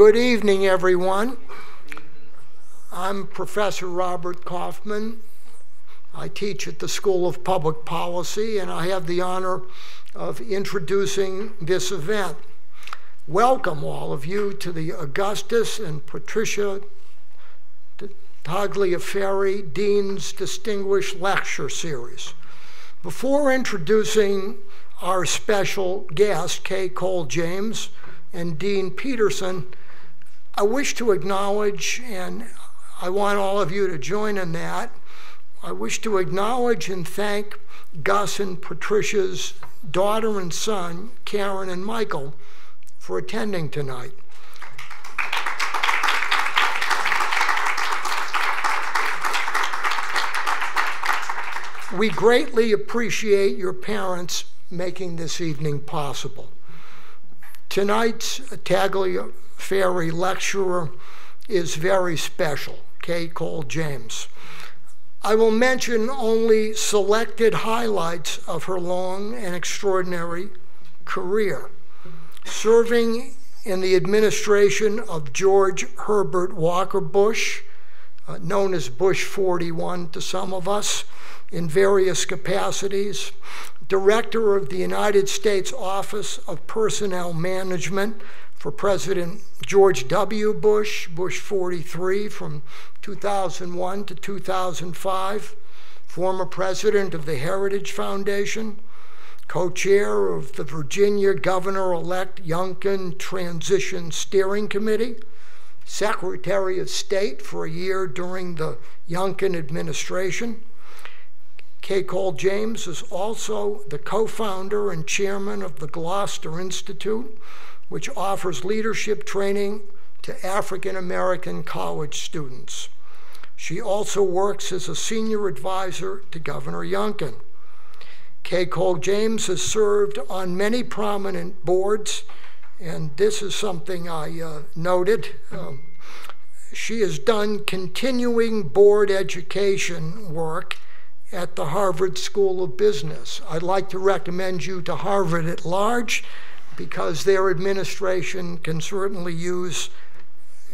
Good evening, everyone. I'm Professor Robert Kaufman. I teach at the School of Public Policy, and I have the honor of introducing this event. Welcome, all of you, to the Augustus and Patricia Tagliaferri Dean's Distinguished Lecture Series. Before introducing our special guest, Kay Coles James and Dean Peterson, I wish to acknowledge, and I want all of you to join in that, I wish to acknowledge and thank Gus and Patricia's daughter and son, Karen and Michael, for attending tonight. We greatly appreciate your parents making this evening possible. Tonight's Tagliaferri lecturer is very special, Kay Coles James. I will mention only selected highlights of her long and extraordinary career. Serving in the administration of George Herbert Walker Bush, uh, known as Bush 41 to some of us, in various capacities, Director of the United States Office of Personnel Management for President George W. Bush, Bush 43 from 2001 to 2005, former president of the Heritage Foundation, co-chair of the Virginia Governor-elect Youngkin Transition Steering Committee, Secretary of State for a year during the Youngkin administration, Kay Coles James is also the co founder and chairman of the Gloucester Institute, which offers leadership training to African American college students. She also works as a senior advisor to Governor Youngkin. Kay Coles James has served on many prominent boards, and this is something I uh, noted. Um, she has done continuing board education work at the Harvard School of Business. I'd like to recommend you to Harvard at large because their administration can certainly use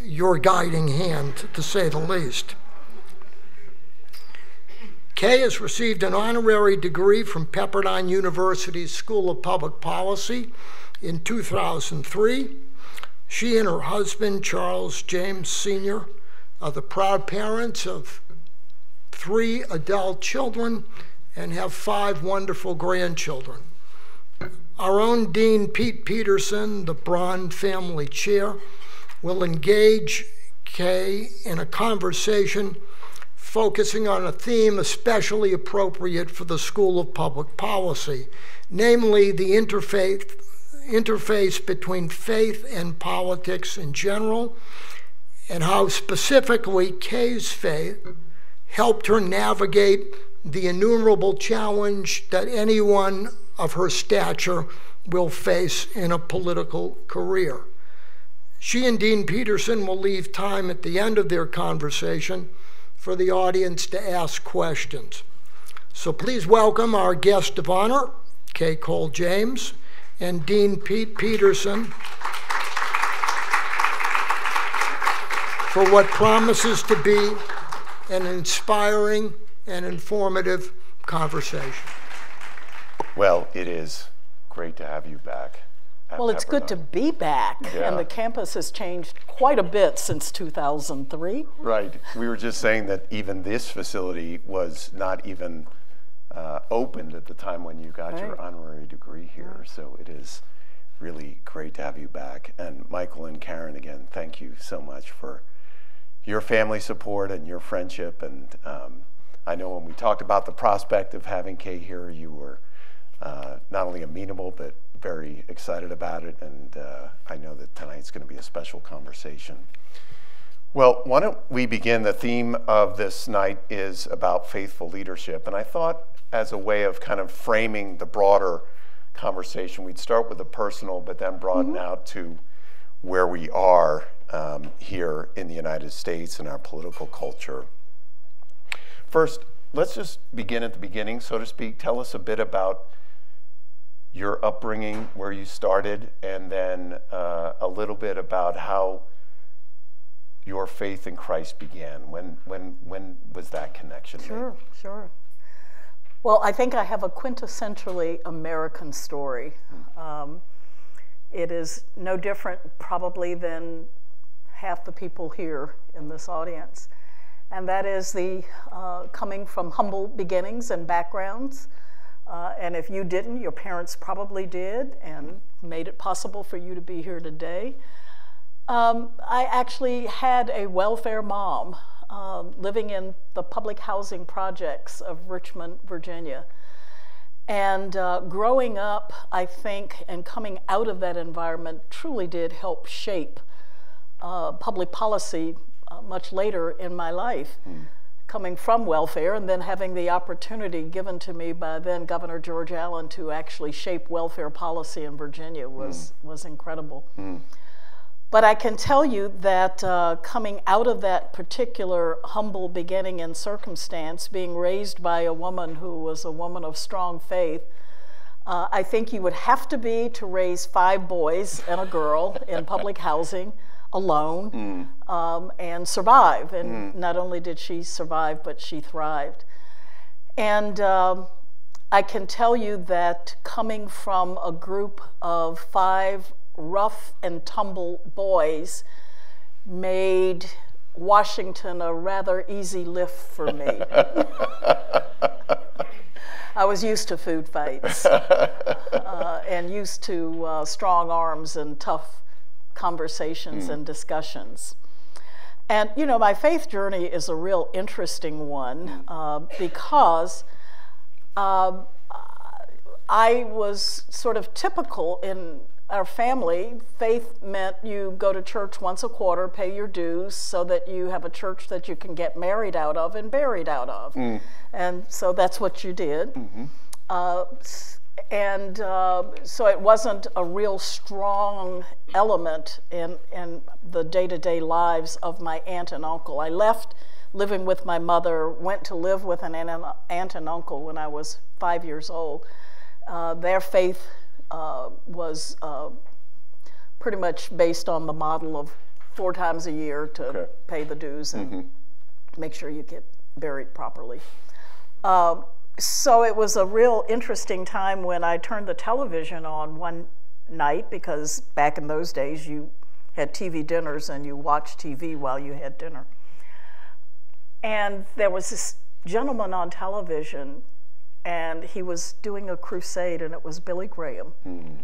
your guiding hand, to say the least. Kay has received an honorary degree from Pepperdine University's School of Public Policy in 2003. She and her husband, Charles James Sr., are the proud parents of three adult children and have five wonderful grandchildren. Our own Dean Pete Peterson, the Braun family chair, will engage Kay in a conversation focusing on a theme especially appropriate for the School of Public Policy, namely the interfaith, interface between faith and politics in general, and how specifically Kay's faith helped her navigate the innumerable challenge that anyone of her stature will face in a political career. She and Dean Peterson will leave time at the end of their conversation for the audience to ask questions. So please welcome our guest of honor, Kay Coles James, and Dean Pete Peterson for what promises to be an inspiring and informative conversation. Well, it is great to have you back. Well, it's good to be back, yeah. and the campus has changed quite a bit since 2003. Right. We were just saying that even this facility was not even uh, opened at the time when you got right. your honorary degree here. So it is really great to have you back. And Michael and Karen, again, thank you so much for your family support and your friendship. And um, I know when we talked about the prospect of having Kay here, you were uh, not only amenable, but very excited about it. And uh, I know that tonight's going to be a special conversation. Well, why don't we begin? The theme of this night is about faithful leadership. And I thought, as a way of kind of framing the broader conversation, we'd start with the personal, but then broaden mm -hmm. out to where we are um, here in the United States and our political culture. First, let's just begin at the beginning, so to speak. Tell us a bit about your upbringing, where you started, and then uh, a little bit about how your faith in Christ began? When, when, when was that connection Sure, made? sure. Well, I think I have a quintessentially American story. Um, it is no different, probably, than half the people here in this audience. And that is the uh, coming from humble beginnings and backgrounds. Uh, and if you didn't, your parents probably did and made it possible for you to be here today. Um, I actually had a welfare mom um, living in the public housing projects of Richmond, Virginia. And uh, growing up, I think, and coming out of that environment truly did help shape uh, public policy uh, much later in my life. Mm. Coming from welfare and then having the opportunity given to me by then Governor George Allen to actually shape welfare policy in Virginia was, mm. was incredible. Mm. But I can tell you that uh, coming out of that particular humble beginning and circumstance, being raised by a woman who was a woman of strong faith, uh, I think you would have to be to raise five boys and a girl in public housing alone mm. um, and survive. And mm. not only did she survive, but she thrived. And um, I can tell you that coming from a group of five rough and tumble boys made Washington a rather easy lift for me. I was used to food fights uh, and used to uh, strong arms and tough conversations mm. and discussions. And, you know, my faith journey is a real interesting one hmm. uh, because uh, I was sort of typical in our family, faith meant you go to church once a quarter, pay your dues, so that you have a church that you can get married out of and buried out of. Mm. And so that's what you did. Mm-hmm. Uh, and uh, so it wasn't a real strong element in, in the day to day lives of my aunt and uncle. I left living with my mother, went to live with an aunt and uncle when I was five years old. Uh, their faith uh, was uh, pretty much based on the model of four times a year to okay. pay the dues and mm-hmm. make sure you get buried properly. So it was a real interesting time when I turned the television on one night because back in those days you had TV dinners and you watched TV while you had dinner. And there was this gentleman on television and he was doing a crusade, and it was Billy Graham. Mm.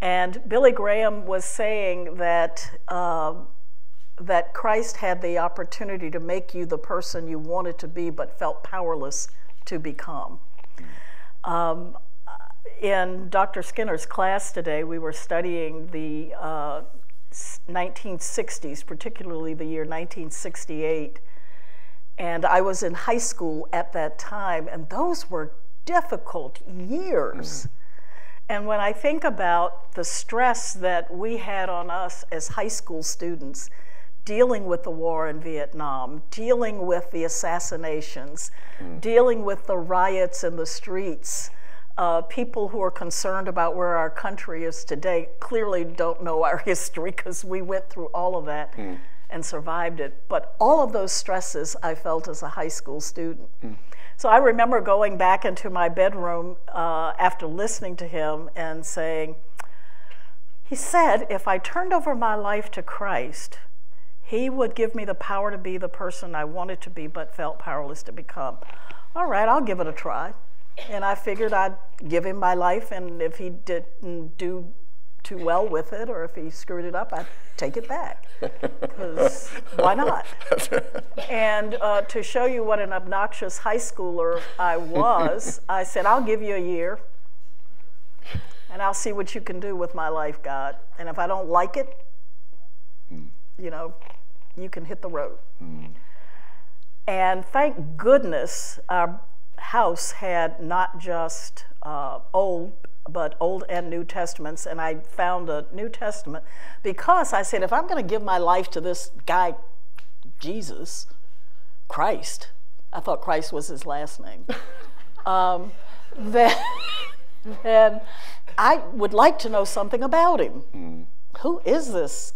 And Billy Graham was saying that, uh, that Christ had the opportunity to make you the person you wanted to be, but felt powerless to become. Um, in Dr. Skinner's class today, we were studying the uh, 1960s, particularly the year 1968 and I was in high school at that time, and those were difficult years. Mm. And when I think about the stress that we had on us as high school students, dealing with the war in Vietnam, dealing with the assassinations, mm. dealing with the riots in the streets, uh, people who are concerned about where our country is today clearly don't know our history because we went through all of that. Mm and survived it. But all of those stresses I felt as a high school student. Mm. So I remember going back into my bedroom uh, after listening to him and saying, he said, if I turned over my life to Christ, he would give me the power to be the person I wanted to be but felt powerless to become. All right, I'll give it a try. And I figured I'd give him my life, and if he didn't do too well with it, or if he screwed it up, I'd take it back. Because why not? and uh, to show you what an obnoxious high schooler I was, I said, I'll give you a year, and I'll see what you can do with my life, God. And if I don't like it, mm. you know, you can hit the road. Mm. And thank goodness our house had not just uh, old but Old and New Testaments, and I found a New Testament because I said, if I'm going to give my life to this guy, Jesus, Christ, I thought Christ was his last name, um, then, then I would like to know something about him. Mm. Who is this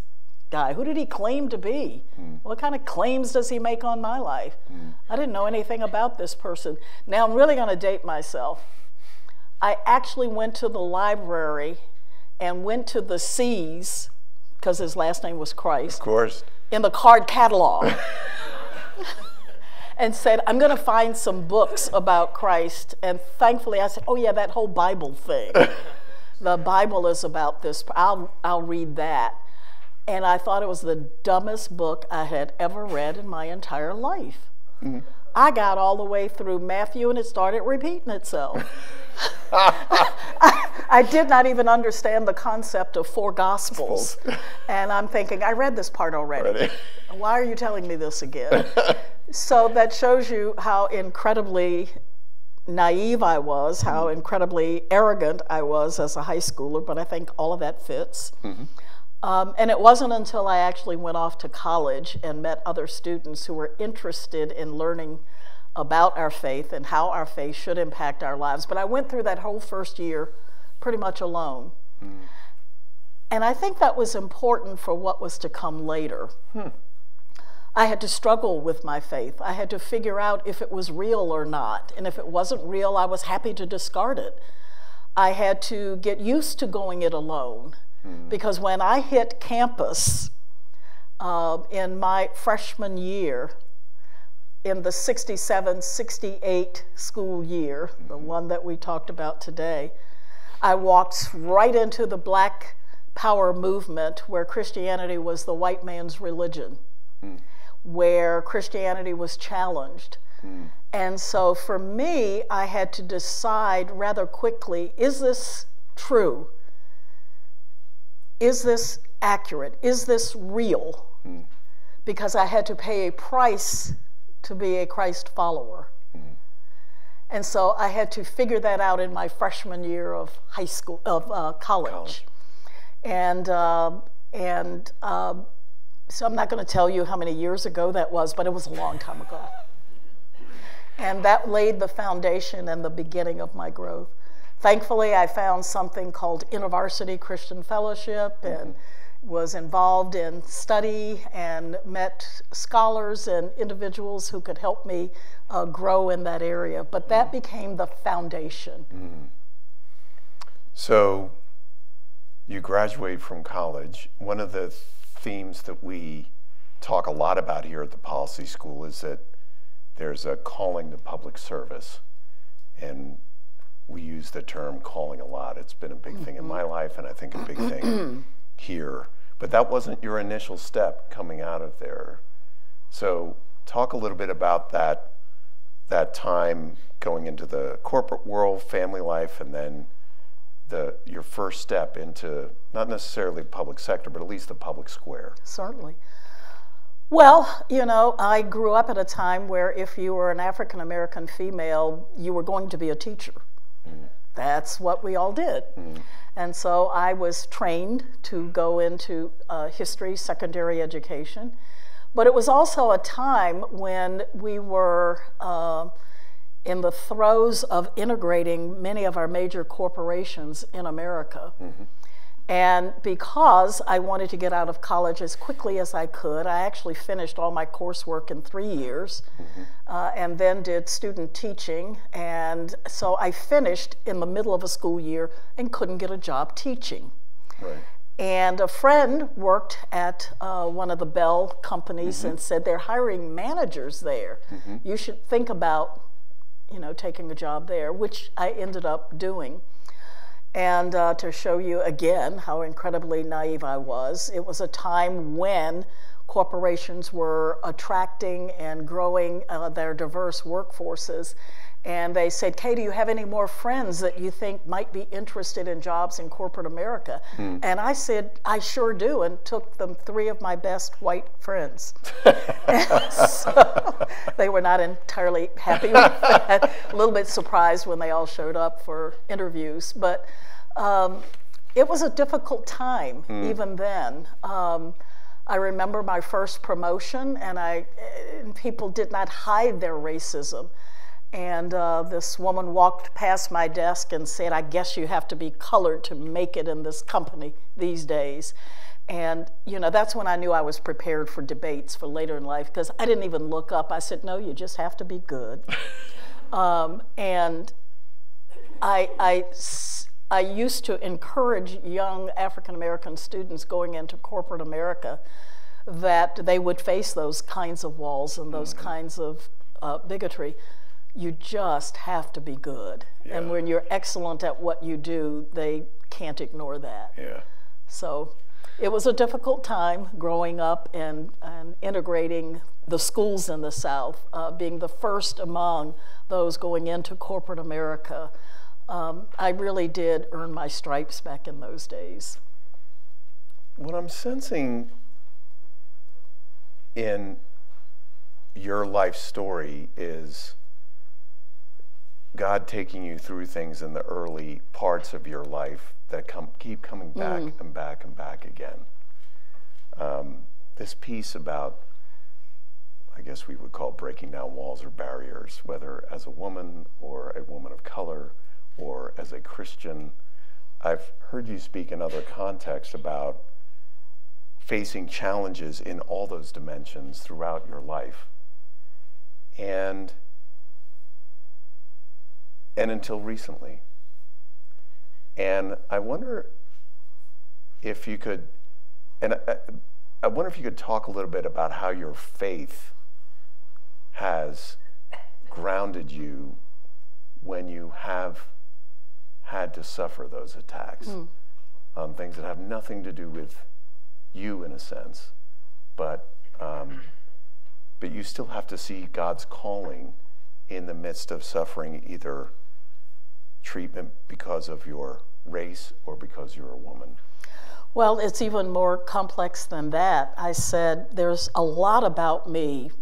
guy? Who did he claim to be? Mm. What kind of claims does he make on my life? Mm. I didn't know anything about this person. Now I'm really going to date myself. I actually went to the library and went to the C's, because his last name was Christ. Of course. In the card catalog. and said, I'm going to find some books about Christ. And thankfully, I said, Oh, yeah, that whole Bible thing. the Bible is about this. I'll, I'll read that. And I thought it was the dumbest book I had ever read in my entire life. Mm-hmm. I got all the way through Matthew and it started repeating itself. I, I, did not even understand the concept of four gospels. and I'm thinking, I read this part already. already. Why are you telling me this again? so that shows you how incredibly naive I was, how mm-hmm. incredibly arrogant I was as a high schooler, but I think all of that fits. Mm-hmm. Um, and it wasn't until I actually went off to college and met other students who were interested in learning about our faith and how our faith should impact our lives. But I went through that whole first year pretty much alone. Mm. And I think that was important for what was to come later. Hmm. I had to struggle with my faith. I had to figure out if it was real or not. And if it wasn't real, I was happy to discard it. I had to get used to going it alone. Hmm. Because when I hit campus uh, in my freshman year, in the 67 68 school year, the mm-hmm. one that we talked about today, I walked right into the black power movement where Christianity was the white man's religion, mm. where Christianity was challenged. Mm. And so for me, I had to decide rather quickly is this true? Is this accurate? Is this real? Mm. Because I had to pay a price to be a Christ follower. And so I had to figure that out in my freshman year of high school, of uh, college. college. And, uh, and uh, so I'm not going to tell you how many years ago that was, but it was a long time ago. And that laid the foundation and the beginning of my growth. Thankfully, I found something called InterVarsity Christian Fellowship and mm-hmm was involved in study and met scholars and individuals who could help me uh, grow in that area. But that became the foundation. Mm. So you graduate from college. One of the themes that we talk a lot about here at the Policy School is that there's a calling to public service. And we use the term calling a lot. It's been a big mm-hmm. thing in my mm-hmm. life, and I think a big thing here. But that wasn't your initial step coming out of there. So talk a little bit about that that time going into the corporate world, family life, and then the your first step into not necessarily the public sector, but at least the public square. Certainly. Well, you know, I grew up at a time where if you were an African American female, you were going to be a teacher. Mm. That's what we all did. Mm. And so I was trained to go into uh, history, secondary education. But it was also a time when we were uh, in the throes of integrating many of our major corporations in America. Mm-hmm. And because I wanted to get out of college as quickly as I could, I actually finished all my coursework in three years mm-hmm. uh, and then did student teaching. And so I finished in the middle of a school year and couldn't get a job teaching. Right. And a friend worked at uh, one of the Bell companies mm-hmm. and said, They're hiring managers there. Mm-hmm. You should think about you know, taking a job there, which I ended up doing. And uh, to show you again how incredibly naive I was, it was a time when corporations were attracting and growing uh, their diverse workforces. And they said, Kay, do you have any more friends that you think might be interested in jobs in corporate America? Mm. And I said, I sure do, and took them three of my best white friends. so they were not entirely happy with that, a little bit surprised when they all showed up for interviews. But um, it was a difficult time mm. even then. Um, I remember my first promotion, and I and people did not hide their racism. And uh, this woman walked past my desk and said, "I guess you have to be colored to make it in this company these days." And, you know, that's when I knew I was prepared for debates for later in life because I didn't even look up. I said, no, you just have to be good. um, and I, I, I used to encourage young African American students going into corporate America that they would face those kinds of walls and those mm-hmm. kinds of uh, bigotry. You just have to be good. Yeah. And when you're excellent at what you do, they can't ignore that. Yeah. So it was a difficult time growing up and, and integrating the schools in the South, uh, being the first among those going into corporate America. Um, I really did earn my stripes back in those days. What I'm sensing in your life story is God taking you through things in the early parts of your life that come, keep coming back mm. and back and back again. Um, this piece about, I guess we would call breaking down walls or barriers, whether as a woman or a woman of color or as a Christian. I've heard you speak in other contexts about facing challenges in all those dimensions throughout your life. And and until recently. And I wonder if you could, and I, I, wonder if you could talk a little bit about how your faith has grounded you when you have had to suffer those attacks mm. on things that have nothing to do with you in a sense, but um, but you still have to see God's calling in the midst of suffering, either treatment because of your race or because you're a woman? Well, it's even more complex than that. I said there's a lot about me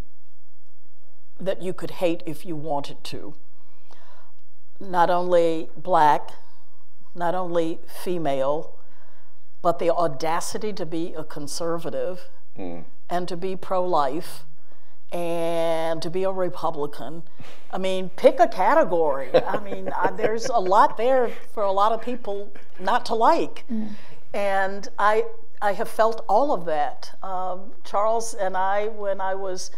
that you could hate if you wanted to. Not only black, not only female, but the audacity to be a conservative mm. and to be pro life and to be a Republican. I mean, pick a category. I mean, I, there's a lot there for a lot of people not to like. Mm. And I, I have felt all of that. Um, Charles and I, when I was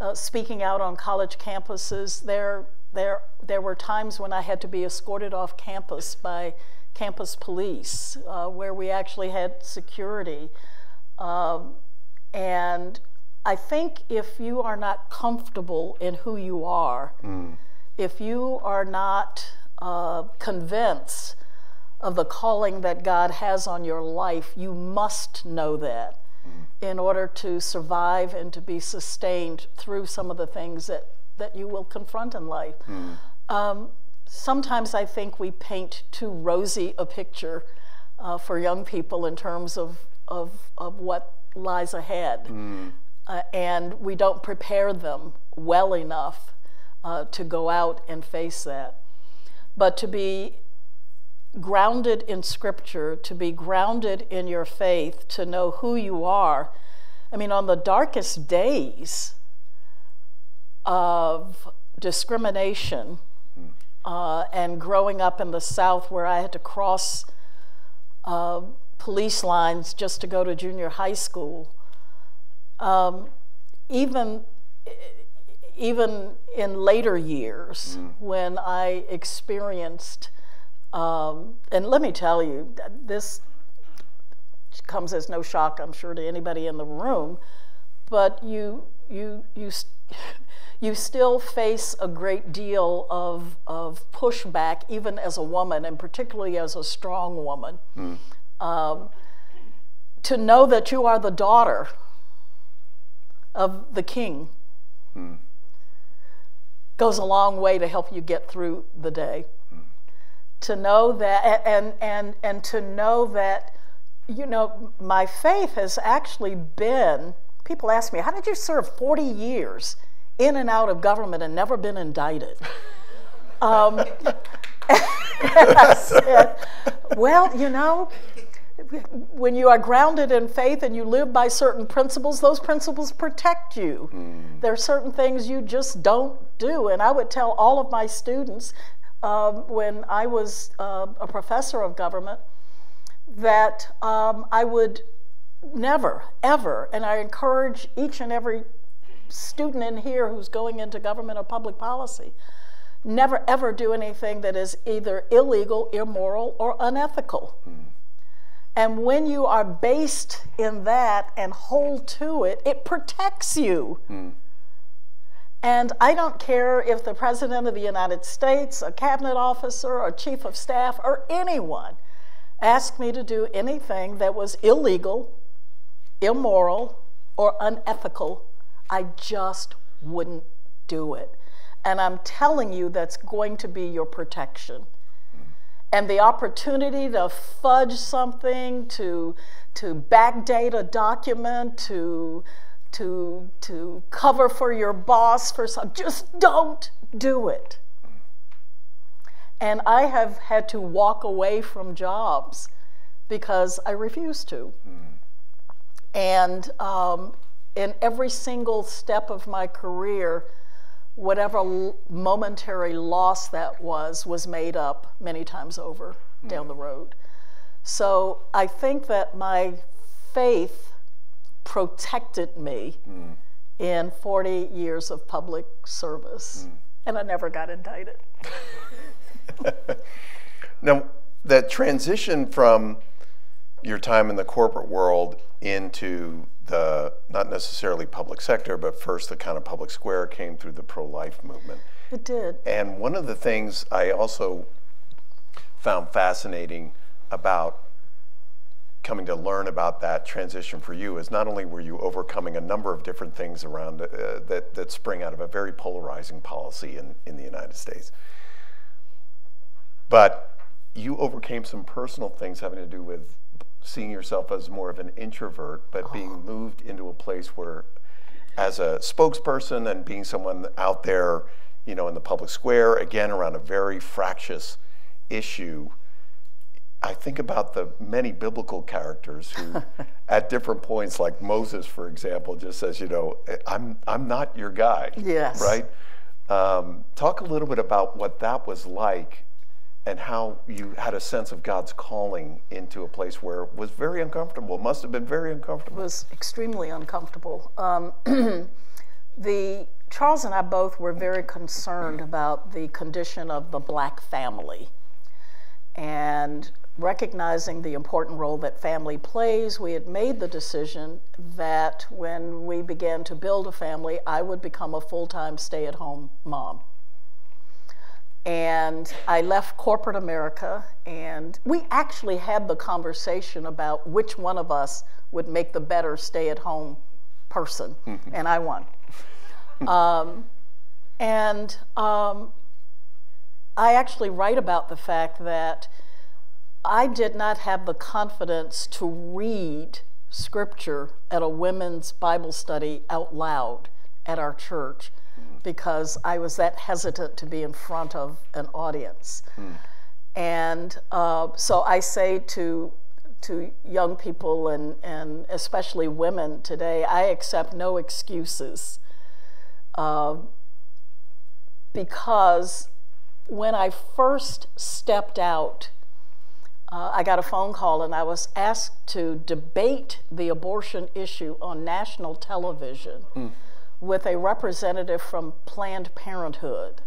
uh, speaking out on college campuses, there, there, there were times when I had to be escorted off campus by campus police, uh, where we actually had security. Um, and I think if you are not comfortable in who you are, mm. if you are not uh, convinced of the calling that God has on your life, you must know that mm. in order to survive and to be sustained through some of the things that, that you will confront in life. Mm. Um, sometimes I think we paint too rosy a picture uh, for young people in terms of, of, of what lies ahead. Mm uh, and we don't prepare them well enough uh, to go out and face that. But to be grounded in Scripture, to be grounded in your faith, to know who you are. I mean, on the darkest days of discrimination uh, and growing up in the South where I had to cross uh, police lines just to go to junior high school, um, even even in later years mm. when I experienced, um, and let me tell you, this comes as no shock, I'm sure, to anybody in the room, but you you you you still face a great deal of of pushback, even as a woman, and particularly as a strong woman. Mm. Um, to know that you are the daughter of the king goes a long way to help you get through the day. To know that, and, and, and to know that, you know, my faith has actually been, people ask me, how did you serve 40 years in and out of government and never been indicted? um, said, well, you know, when you are grounded in faith and you live by certain principles, those principles protect you. Mm. There are certain things you just don't do. And I would tell all of my students um, when I was uh, a professor of government that um, I would never, ever. And I encourage each and every student in here who's going into government or public policy never ever do anything that is either illegal, immoral, or unethical. Mm. And when you are based in that and hold to it, it protects you. Mm. And I don't care if the President of the United States, a cabinet officer, or chief of staff, or anyone asked me to do anything that was illegal, immoral, or unethical, I just wouldn't do it. And I'm telling you, that's going to be your protection. And the opportunity to fudge something, to, to backdate a document, to, to, to cover for your boss for some, just don't do it. And I have had to walk away from jobs because I refuse to. Mm. And um, in every single step of my career, whatever momentary loss that was, was made up many times over mm. down the road. So I think that my faith protected me mm. in 40 years of public service, mm. and I never got indicted. now, that transition from your time in the corporate world into the not necessarily public sector, but first the kind of public square came through the pro-life movement. It did. And one of the things I also found fascinating about coming to learn about that transition for you is not only were you overcoming a number of different things around uh, that, that spring out of a very polarizing policy in, in the United States, but you overcame some personal things having to do with seeing yourself as more of an introvert, but oh. being moved into a place where, as a spokesperson and being someone out there, you know, in the public square, again, around a very fractious issue, I think about the many biblical characters who, at different points, like Moses, for example, just says, you know, I'm, I'm not your guy. Yes. Right? Um, talk a little bit about what that was like and how you had a sense of God's calling into a place where it was very uncomfortable. It must have been very uncomfortable. It was extremely uncomfortable. Um, the Charles and I both were very concerned about the condition of the black family. And recognizing the important role that family plays, we had made the decision that when we began to build a family, I would become a full time stay at home mom. And I left corporate America, and we actually had the conversation about which one of us would make the better stay at home person, mm-hmm. and I won. um, and um, I actually write about the fact that I did not have the confidence to read scripture at a women's Bible study out loud at our church because I was that hesitant to be in front of an audience. Hmm. And uh, so I say to to young people and, and especially women today, I accept no excuses. Uh, because when I first stepped out, uh, I got a phone call and I was asked to debate the abortion issue on national television. Mm with a representative from Planned Parenthood.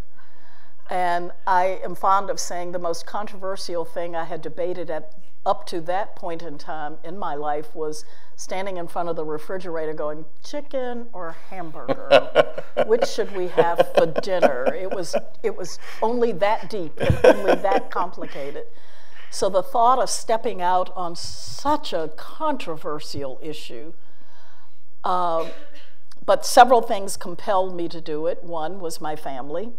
And I am fond of saying the most controversial thing I had debated at up to that point in time in my life was standing in front of the refrigerator going, chicken or hamburger? Which should we have for dinner? It was, it was only that deep and only that complicated. So the thought of stepping out on such a controversial issue uh, but several things compelled me to do it. One was my family.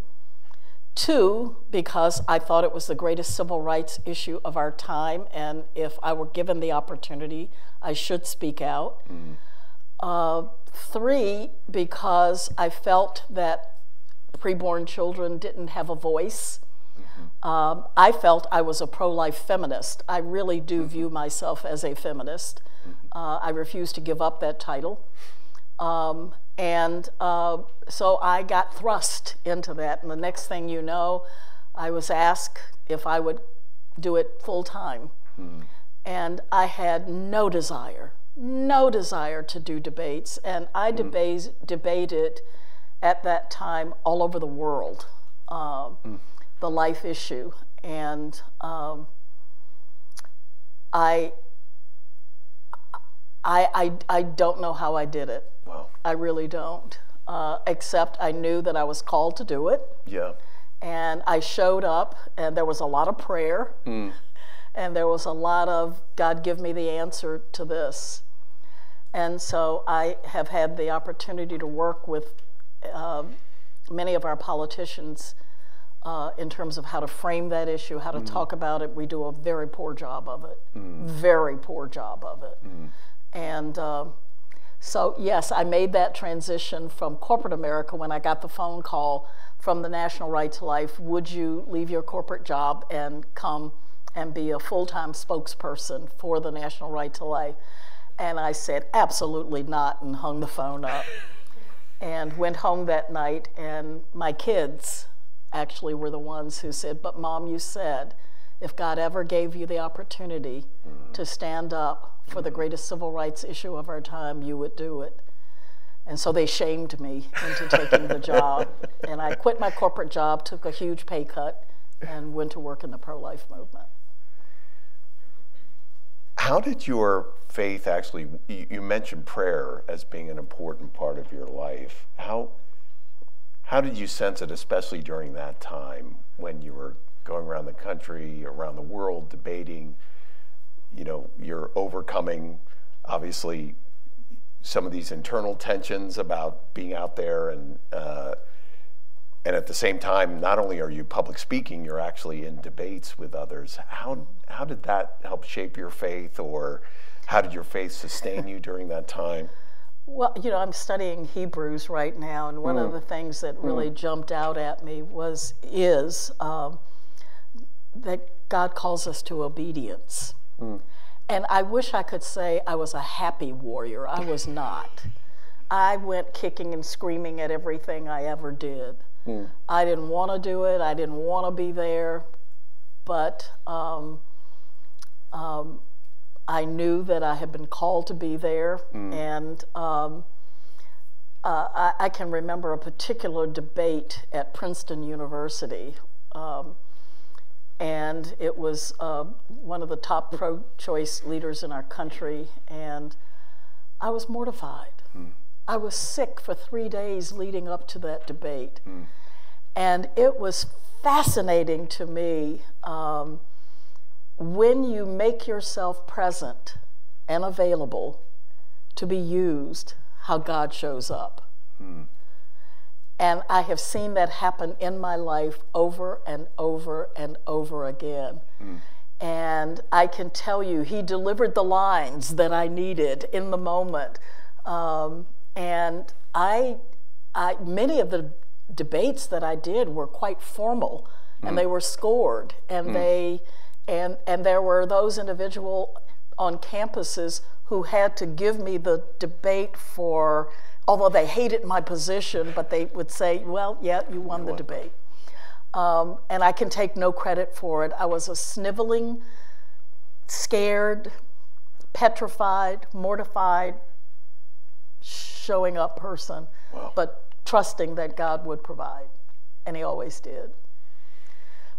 Two, because I thought it was the greatest civil rights issue of our time, and if I were given the opportunity, I should speak out. Mm. Uh, three, because I felt that preborn children didn't have a voice. Mm-hmm. Um, I felt I was a pro life feminist. I really do mm-hmm. view myself as a feminist. Mm-hmm. Uh, I refuse to give up that title. Um, and uh, so I got thrust into that. And the next thing you know, I was asked if I would do it full time. Mm. And I had no desire, no desire to do debates, and I mm. debate, debated at that time all over the world um, mm. the life issue, and um, I, I, I, I don't know how I did it. Wow. I really don't. Uh, except I knew that I was called to do it. Yeah. And I showed up, and there was a lot of prayer, mm. and there was a lot of God, give me the answer to this. And so I have had the opportunity to work with uh, many of our politicians uh, in terms of how to frame that issue, how to mm. talk about it. We do a very poor job of it, mm. very poor job of it. Mm. And uh, so, yes, I made that transition from corporate America when I got the phone call from the National Right to Life Would you leave your corporate job and come and be a full time spokesperson for the National Right to Life? And I said, absolutely not, and hung the phone up. and went home that night, and my kids actually were the ones who said, But mom, you said if God ever gave you the opportunity mm-hmm. to stand up for the greatest civil rights issue of our time, you would do it. And so they shamed me into taking the job. And I quit my corporate job, took a huge pay cut, and went to work in the pro life movement. How did your faith actually, you mentioned prayer as being an important part of your life. How, how did you sense it, especially during that time when you were going around the country, around the world, debating? You know, you're overcoming, obviously, some of these internal tensions about being out there and uh, and at the same time, not only are you public speaking, you're actually in debates with others. How, how did that help shape your faith, or how did your faith sustain you during that time? Well, you know, I'm studying Hebrews right now, and one mm. of the things that really mm. jumped out at me was is um, that God calls us to obedience. Mm. And I wish I could say I was a happy warrior. I was not. I went kicking and screaming at everything I ever did. Mm. I didn't want to do it. I didn't want to be there, but um, um, I knew that I had been called to be there, mm. and um, uh, I, I, can remember a particular debate at Princeton University. And it was uh, one of the top pro choice leaders in our country, and I was mortified. Mm. I was sick for three days leading up to that debate. Mm. And it was fascinating to me um, when you make yourself present and available to be used, how God shows up. Mm. And I have seen that happen in my life over and over and over again. Mm. And I can tell you, he delivered the lines that I needed in the moment. Um, and I, I, many of the debates that I did were quite formal, and mm. they were scored, and mm. they, and and there were those individual on campuses who had to give me the debate for, although they hated my position, but they would say, "Well, yeah, you won the debate," um, and I can take no credit for it. I was a sniveling, scared, petrified, mortified, showing up person, wow. but trusting that God would provide, and He always did.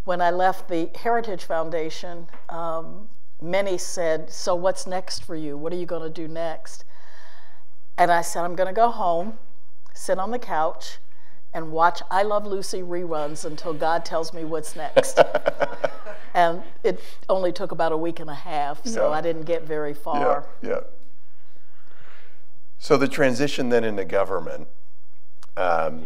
When I left the Heritage Foundation, um, many said, So, what's next for you? What are you going to do next? And I said, I'm going to go home, sit on the couch, and watch I Love Lucy reruns until God tells me what's next. and it only took about a week and a half, so yeah. I didn't get very far. Yeah, yeah. So the transition then into government, um,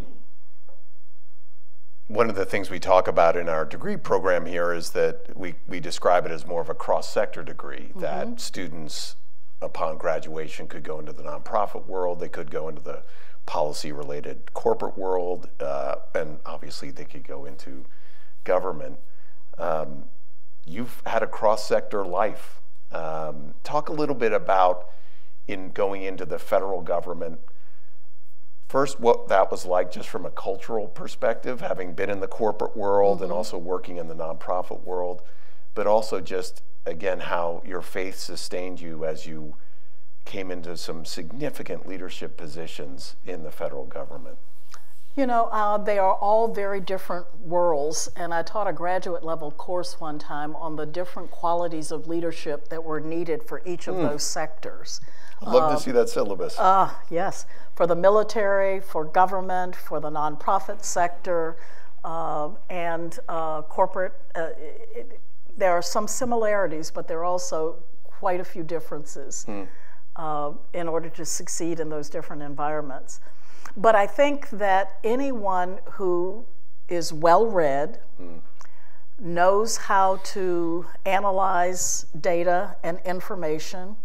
one of the things we talk about in our degree program here is that we, we describe it as more of a cross-sector degree, mm-hmm. that students upon graduation could go into the nonprofit world, they could go into the policy-related corporate world, uh, and obviously they could go into government. Um, you've had a cross-sector life. Um, talk a little bit about in going into the federal government. First, what that was like just from a cultural perspective, having been in the corporate world mm-hmm. and also working in the nonprofit world, but also just, again, how your faith sustained you as you came into some significant leadership positions in the federal government? You know, uh, they are all very different worlds, and I taught a graduate level course one time on the different qualities of leadership that were needed for each of mm. those sectors. I'd love to see that syllabus. Ah, uh, yes. For the military, for government, for the nonprofit sector, uh, and uh, corporate. Uh, it, there are some similarities, but there are also quite a few differences mm. in order to succeed in those different environments. But I think that anyone who is well read, mm. knows how to analyze data and information,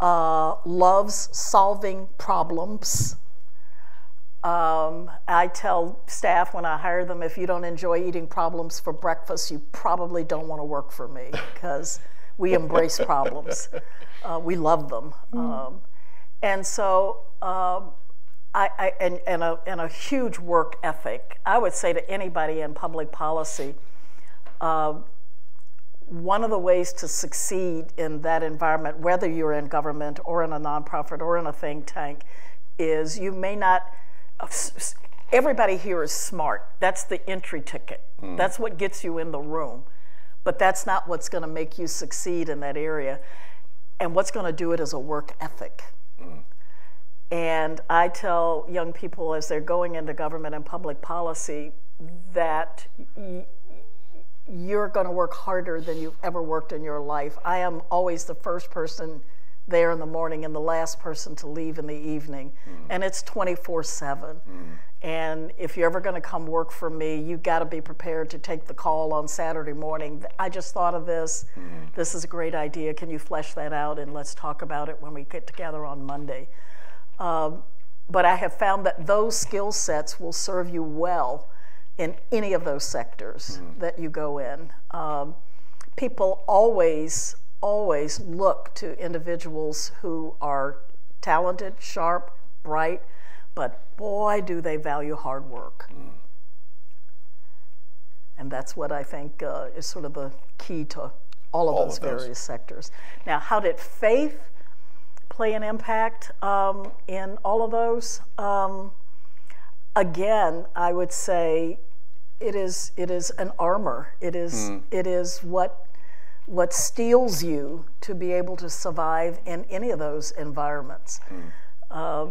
uh, loves solving problems. Um, I tell staff when I hire them if you don't enjoy eating problems for breakfast, you probably don't want to work for me because we embrace problems. Uh, we love them. Mm. Um, and so, um, I, I, and, and, a, and a huge work ethic. I would say to anybody in public policy, uh, one of the ways to succeed in that environment, whether you're in government or in a nonprofit or in a think tank, is you may not. Everybody here is smart. That's the entry ticket. Mm. That's what gets you in the room. But that's not what's going to make you succeed in that area. And what's going to do it is a work ethic. Mm. And I tell young people as they're going into government and public policy that you're going to work harder than you've ever worked in your life. I am always the first person there in the morning and the last person to leave in the evening. Mm. And it's 24 7. Mm. And if you're ever going to come work for me, you've got to be prepared to take the call on Saturday morning. I just thought of this. Mm. This is a great idea. Can you flesh that out? And let's talk about it when we get together on Monday. Um, but I have found that those skill sets will serve you well in any of those sectors mm. that you go in. Um, people always, always look to individuals who are talented, sharp, bright, but boy, do they value hard work. Mm. And that's what I think uh, is sort of the key to all of all those of various those. sectors. Now, how did faith play an impact um, in all of those? Um, again, I would say it is it is an armor. It is mm. it is what what steels you to be able to survive in any of those environments. Mm. Uh,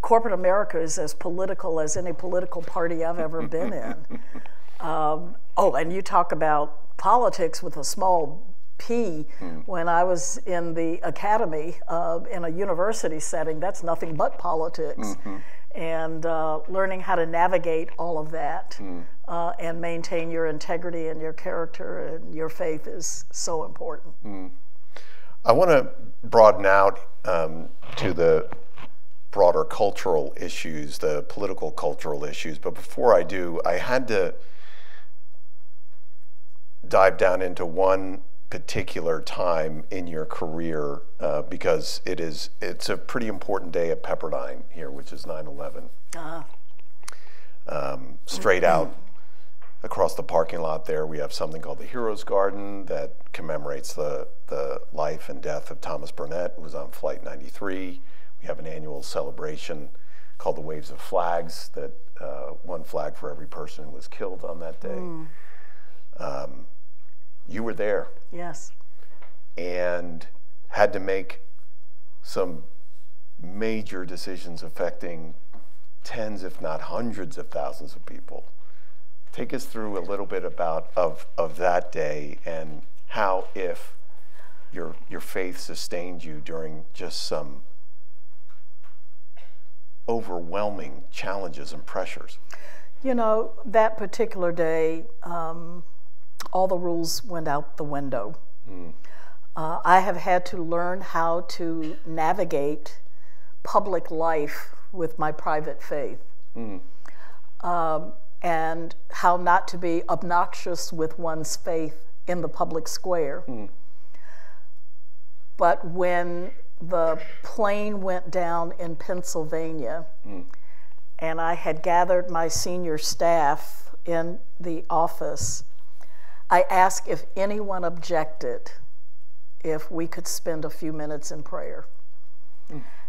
corporate America is as political as any political party I've ever been in. Um, oh, and you talk about politics with a small P mm. when I was in the academy uh, in a university setting. That's nothing but politics. Mm-hmm. And uh, learning how to navigate all of that mm. uh, and maintain your integrity and your character and your faith is so important. Mm. I want to broaden out um, to the broader cultural issues, the political cultural issues. But before I do, I had to dive down into one particular time in your career uh, because it is it's a pretty important day at Pepperdine here, which is 9/11. Uh-huh. Um, straight out across the parking lot there, we have something called the Heroes Garden that commemorates the the life and death of Thomas Burnett, who was on Flight 93. We have an annual celebration called the Waves of Flags, that uh, one flag for every person was killed on that day. Mm. Um, you were there. Yes. And had to make some major decisions affecting tens, if not hundreds of thousands of people. Take us through a little bit about of, of that day and how, if your your faith sustained you during just some overwhelming challenges and pressures. You know, that particular day, um, all the rules went out the window. Mm. Uh, I have had to learn how to navigate public life with my private faith. Mm. Um, and how not to be obnoxious with one's faith in the public square. Mm. But when the plane went down in Pennsylvania, mm. and I had gathered my senior staff in the office, I asked if anyone objected if we could spend a few minutes in prayer.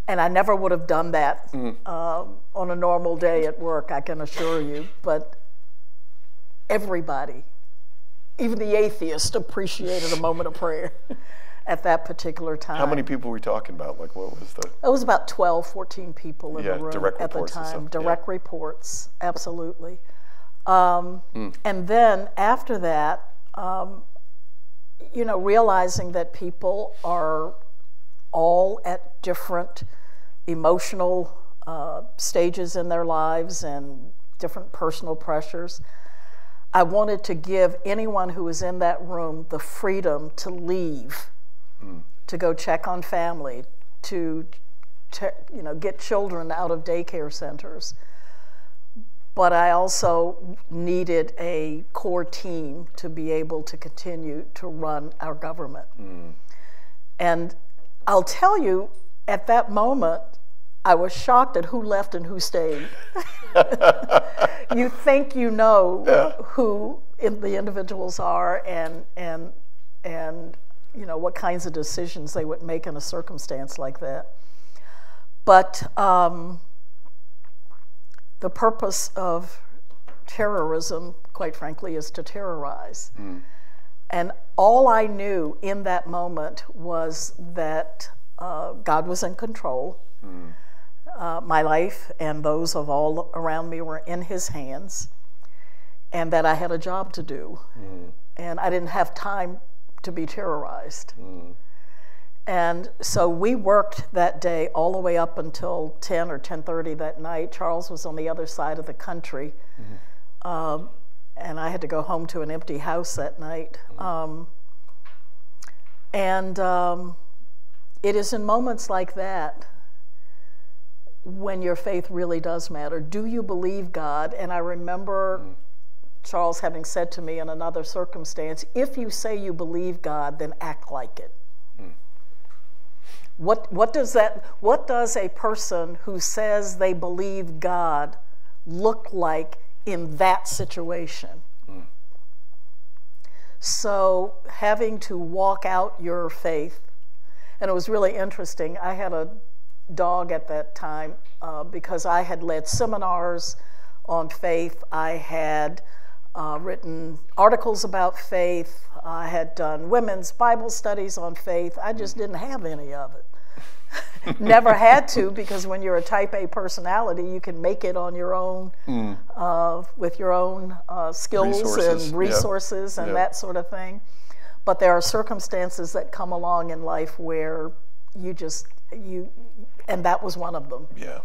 And I never would have done that uh, on a normal day at work, I can assure you. But everybody, even the atheist, appreciated a moment of prayer at that particular time. How many people were we talking about? Like, what was the? It was about 12, 14 people in Yeah, the room direct at the time. stuff, yeah. Direct reports, absolutely. Um, Hmm. And then after that, um, you know, realizing that people are all at different emotional uh, stages in their lives and different personal pressures. I wanted to give anyone who was in that room the freedom to leave, to go check on family, to, to you know get children out of daycare centers. But I also needed a core team to be able to continue to run our government. And I'll tell you, at that moment, I was shocked at who left and who stayed. you think you know who in the individuals are and and and you know what kinds of decisions they would make in a circumstance like that. But um, the purpose of terrorism, quite frankly, is to terrorize. And all I knew in that moment was that uh, God was in control. Uh, my life and those of all around me were in His hands, and that I had a job to do. And I didn't have time to be terrorized. And so we worked that day all the way up until 10 or 10:30 that night. Charles was on the other side of the country, um, and I had to go home to an empty house that night. Um, and um, it is in moments like that when your faith really does matter. Do you believe God? And I remember Charles having said to me in another circumstance, if you say you believe God, then act like it. What, what does that what does a person who says they believe God look like in that situation? So having to walk out your faith, and it was really interesting. I had a dog at that time uh, because I had led seminars on faith. I had uh, written articles about faith. I had done women's Bible studies on faith. I just didn't have any of it. Never had to because when you're a type A personality, you can make it on your own uh, with your own uh, skills Resources, and resources and that sort of thing. But there are circumstances that come along in life where you just you, and that was one of them. Yeah.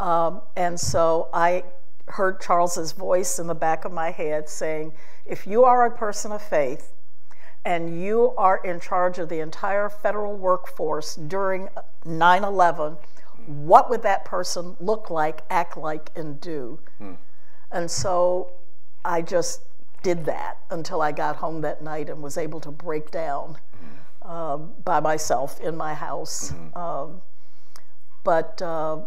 Um, and so I heard Charles's voice in the back of my head saying, if you are a person of faith and you are in charge of the entire federal workforce during 9 11, what would that person look like, act like, and do? And so I just did that until I got home that night and was able to break down uh, by myself in my house. Um, but uh,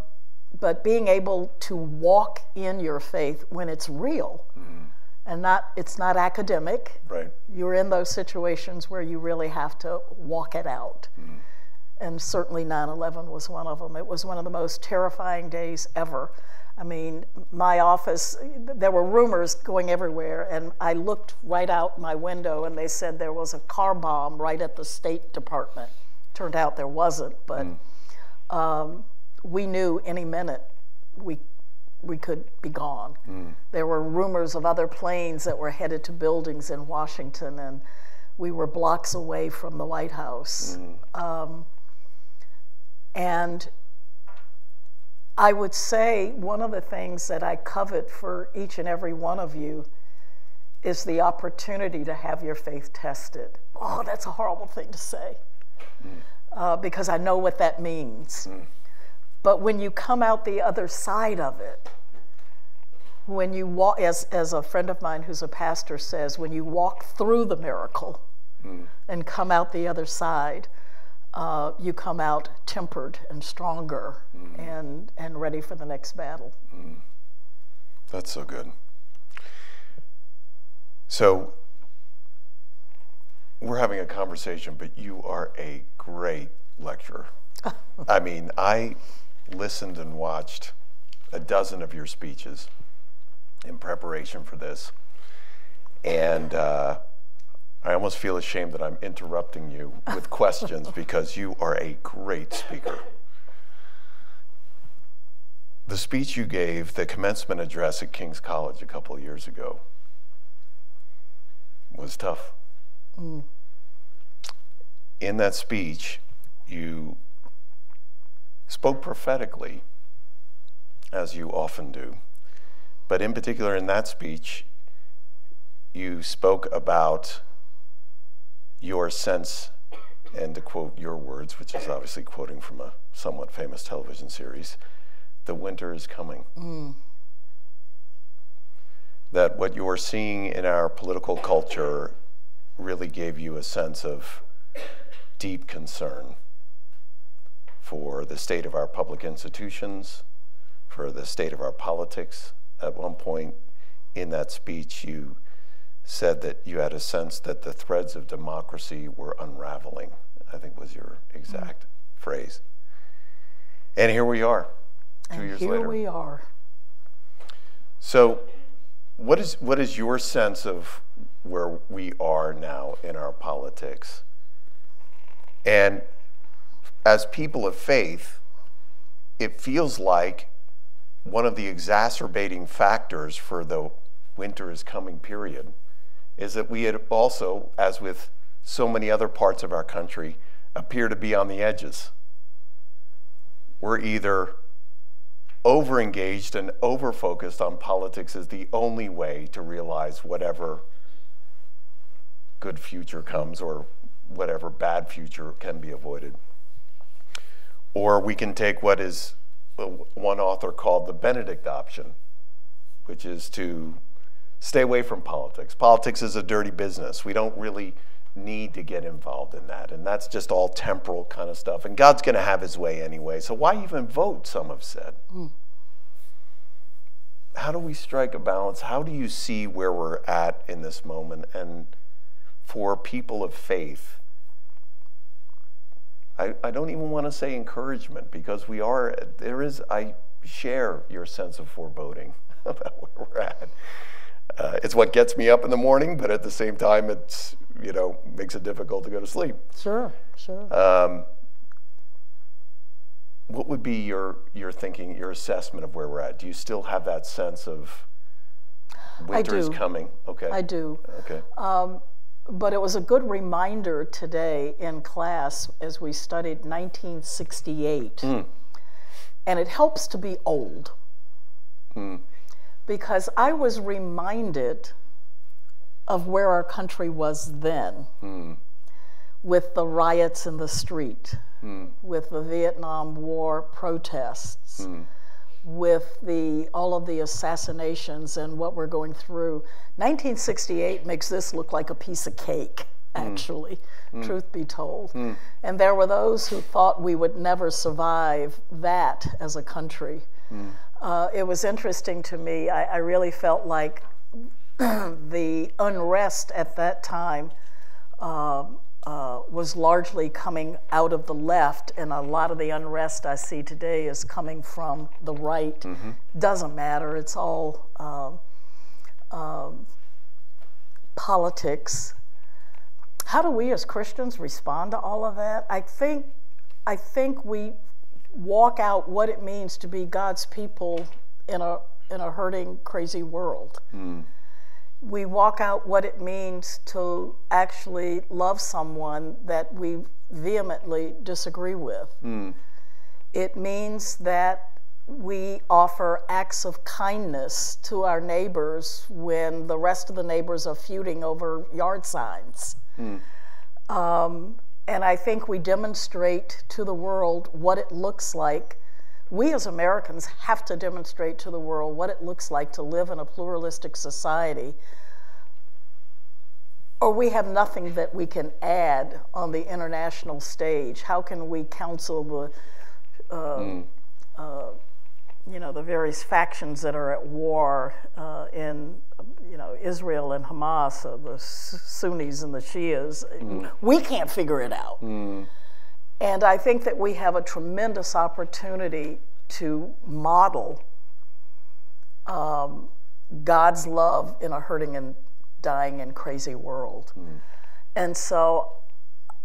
but being able to walk in your faith when it's real mm-hmm. and not it's not academic. Right. you're in those situations where you really have to walk it out. Mm-hmm. And certainly 9-11 was one of them. It was one of the most terrifying days ever. I mean my office there were rumors going everywhere and i looked right out my window and they said there was a car bomb right at the state department. Turned out there wasn't but mm. um, we knew any minute we we could be gone. There were rumors of other planes that were headed to buildings in Washington, and we were blocks away from the White House. Um, and I would say one of the things that I covet for each and every one of you is the opportunity to have your faith tested. Oh, that's a horrible thing to say uh, because I know what that means. But when you come out the other side of it, when you walk, as, as a friend of mine who's a pastor says, when you walk through the miracle hmm. and come out the other side, uh, you come out tempered and stronger hmm. and, and ready for the next battle. Hmm. That's so good. So, we're having a conversation, but you are a great lecturer. I mean, I listened and watched a dozen of your speeches in preparation for this. And uh, I almost feel ashamed that I'm interrupting you with questions because you are a great speaker. The speech you gave, the commencement address at King's College a couple of years ago, was tough. Mm. In that speech, you spoke prophetically, as you often do. But in particular, in that speech, you spoke about your sense, and to quote your words, which is obviously quoting from a somewhat famous television series, the winter is coming. Mm. That what you're seeing in our political culture really gave you a sense of deep concern for the state of our public institutions, for the state of our politics. At one point in that speech, you said that you had a sense that the threads of democracy were unraveling, I think was your exact mm. phrase. And here we are, two and years here later. Here we are. So, what is, what is your sense of where we are now in our politics? And as people of faith, it feels like one of the exacerbating factors for the winter is coming period is that we had also, as with so many other parts of our country, appear to be on the edges. We're either over engaged and over focused on politics as the only way to realize whatever good future comes or whatever bad future can be avoided. Or we can take what is uh, one author called the Benedict option, which is to stay away from politics. Politics is a dirty business. We don't really need to get involved in that. And that's just all temporal kind of stuff. And God's going to have his way anyway. So why even vote, some have said. Mm. How do we strike a balance? How do you see where we're at in this moment? And for people of faith, I, I don't even want to say encouragement because we are, there is, I share your sense of foreboding about where we're at uh, it's what gets me up in the morning, but at the same time, it's you know makes it difficult to go to sleep. Sure, sure. Um, what would be your your thinking, your assessment of where we're at? Do you still have that sense of winter is coming? Okay, I do. Okay. Um, but it was a good reminder today in class as we studied 1968, mm. and it helps to be old. Mm because I was reminded of where our country was then mm. with the riots in the street, mm. with the Vietnam War protests, mm. With the, all of the assassinations and what we're going through. 1968 makes this look like a piece of cake, hmm. actually, hmm. truth be told. Hmm. And there were those who thought we would never survive that as a country. Uh, it was interesting to me. I, I really felt like the unrest at that time uh, uh, was largely coming out of the left, and a lot of the unrest I see today is coming from the right. Mm-hmm. Doesn't matter, it's all um, um, politics. How do we as Christians respond to all of that? I think, I think we walk out what it means to be God's people in a in a hurting, crazy world. Mm. We walk out what it means to actually love someone that we vehemently disagree with. Mm. It means that we offer acts of kindness to our neighbors when the rest of the neighbors are feuding over yard signs. Mm. Um, and I think we demonstrate to the world what it looks like. We as Americans have to demonstrate to the world what it looks like to live in a pluralistic society, or we have nothing that we can add on the international stage. How can we counsel the uh, mm. uh, you know, the various factions that are at war uh, in, you know, Israel and Hamas, the Sunnis and the Shias. Mm. We can't figure it out. Mm. And I think that we have a tremendous opportunity to model um, God's love in a hurting and dying and crazy world. Mm. And so